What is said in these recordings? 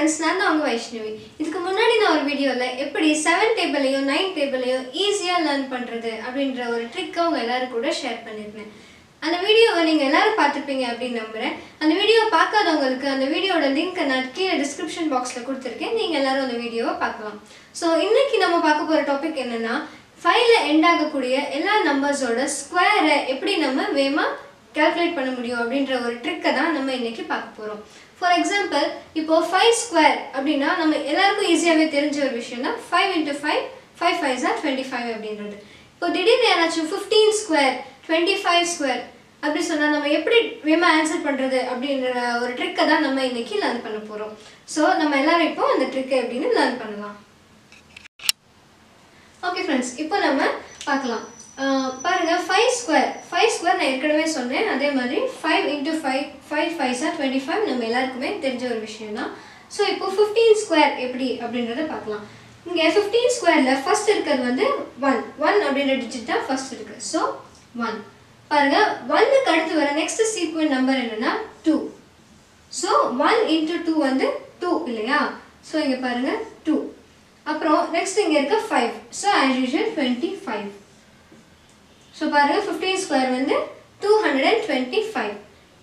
Friends நான் தான் அவங்க வைஷ்ணவி. இதுக்கு முன்னாடி நான் ஒரு வீடியோவில் எப்படி செவன் டேபிளையும் நைன் டேபிளையும் ஈஸியாக லேர்ன் பண்ணுறது அப்படின்ற ஒரு ட்ரிக்கை உங்கள் எல்லோரும் கூட ஷேர் பண்ணியிருந்தேன் அந்த வீடியோவை நீங்கள் எல்லோரும் பார்த்துருப்பீங்க அப்படின்னு நம்புகிறேன் அந்த வீடியோ பார்க்காதவங்களுக்கு அந்த வீடியோட லிங்க்கை நான் கீழே டிஸ்கிரிப்ஷன் பாக்ஸில் கொடுத்துருக்கேன். நீங்கள் எல்லோரும் அந்த வீடியோவை பார்க்கலாம். ஸோ இன்றைக்கி நம்ம பார்க்க போகிற டாபிக் என்னென்னா ஃபைவ்ல எண்ட் ஆகக்கூடிய எல்லா நம்பர்ஸோட ஸ்கொயரை எப்படி நம்ம வேகமாக கால்குலேட் பண்ண முடியும் அப்படின்ற ஒரு ட்ரிக்கை தான் நம்ம இன்றைக்கி பார்க்க போகிறோம் ஃபார் எக்ஸாம்பிள் இப்போது ஃபைவ் ஸ்கொயர் அப்படின்னா நம்ம எல்லாருக்கும் ஈஸியாகவே தெரிஞ்ச ஒரு விஷயம் தான் five into five five five sir twenty five அப்படின்றது. இப்போ திடீர்னு யாராச்சும் fifteen square twenty five square அப்படி சொன்னால் நம்ம எப்படி வேமா ஆன்சர் பண்ணுறது அப்படின்ற ஒரு ட்ரிக்கை தான் நம்ம இன்றைக்கி லேர்ன் பண்ண போகிறோம் ஸோ நம்ம எல்லாரும் இப்போ அந்த ட்ரிக்கை எப்படின்னு லேர்ன் பண்ணலாம். ஓகே ஃப்ரெண்ட்ஸ் இப்போ நம்ம பார்க்கலாம். அஹ் பாருங்க ஃபைவ் ஸ்கொயர் ஃபைவ் ஸ்கொயர் நான் ஏற்கனவே சொன்னேன். அதே மாதிரி five into five five five sir twenty five நம்ம எல்லாருக்குமே தெரிஞ்ச ஒரு விஷயம் தான் ஸோ இப்போ ஃபிஃப்டீன் ஸ்கொயர் எப்படி அப்படின்றத பார்க்கலாம். இங்கே ஃபிஃப்டீன் ஸ்கொயரில் ஃபர்ஸ்ட் இருக்கிறது வந்து ஒன் ஒன் அப்படின்ற டிஜிட் தான் ஃபர்ஸ்ட் இருக்குது ஸோ ஒன் பாருங்க ஒன்னுக்கு அடுத்து வர நெக்ஸ்ட் சீக்வெண்ட் நம்பர் என்னென்னா two so one into two வந்து டூ இல்லையா? ஸோ இங்கே பாருங்கள் டூ அப்புறம் நெக்ஸ்ட் இங்கே இருக்க five so as usual twenty five so பாருங்கள் ஃபிஃப்டீன் ஸ்கொயர் வந்து two hundred and twenty five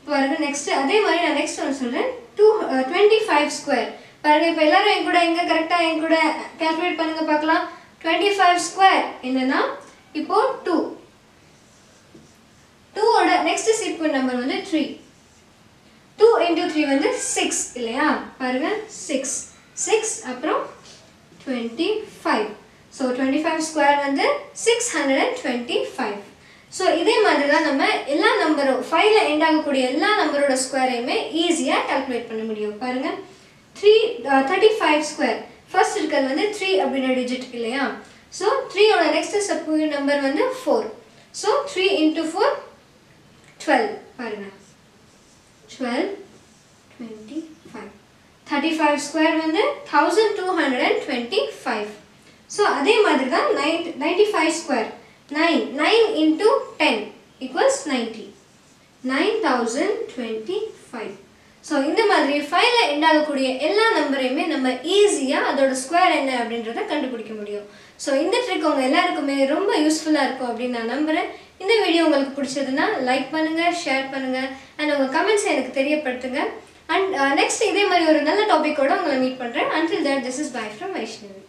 பாருங்கள் நெக்ஸ்ட் அதே மாதிரி நான் நெக்ஸ்ட் ஒன்று சொல்கிறேன் two twenty uh, five square பாருங்கள் இப்போ எல்லாரும் என் கூட எங்கே கரெக்டாக என் கூட கால்குலேட் பண்ணுங்க பார்க்கலாம். டுவெண்ட்டி ஃபைவ் ஸ்கொயர் என்னன்னா இப்போ டூ டூவோட நெக்ஸ்ட் சீக்வன் நம்பர் வந்து த்ரீ டூ இன்டூ த்ரீ வந்து சிக்ஸ் இல்லையா? பாருங்கள் சிக்ஸ் சிக்ஸ் அப்புறம் twenty five so twenty five square வந்து six hundred and twenty five so இதே மாதிரி தான் நம்ம எல்லா நம்பரும் ஃபைவ்ல எண்ட் ஆகக்கூடிய எல்லா நம்பரோட ஸ்கொயரையுமே ஈஸியாக கால்குலேட் பண்ண முடியும். பாருங்கள் three thirty five square first இருக்கிறது வந்து த்ரீ அப்படின்ற டிஜிட் இல்லையா? ஸோ த்ரீயோட நெக்ஸ்ட் சப்பு நம்பர் வந்து four so three into four twelve பாருங்கள் twelve twenty five thirty five square வந்து thousand two hundred and twenty five so அதே மாதிரி தான் nine ninety five square nine nine into ten equals ninety nine thousand twenty five so இந்த மாதிரி ஃபைவ்ல end ஆகக்கூடிய எல்லா நம்பரையுமே நம்ம ஈஸியாக அதோட ஸ்கொயர் என்ன அப்படின்றத கண்டுபிடிக்க முடியும். ஸோ இந்த ட்ரிக் உங்கள் எல்லாருக்குமே ரொம்ப யூஸ்ஃபுல்லாக இருக்கும் அப்படின்னு நான் நம்புகிறேன் இந்த வீடியோ உங்களுக்கு பிடிச்சதுன்னா லைக் பண்ணுங்கள் ஷேர் பண்ணுங்கள் அண்ட் உங்கள் கமெண்ட்ஸை எனக்கு தெரியப்படுத்துங்க. அண்ட் நெக்ஸ்ட் uh, இதே மாதிரி ஒரு நல்ல டாப்பிக்கோட உங்களை மீட் பண்ணுறேன் until that this is bye from Vaishnavi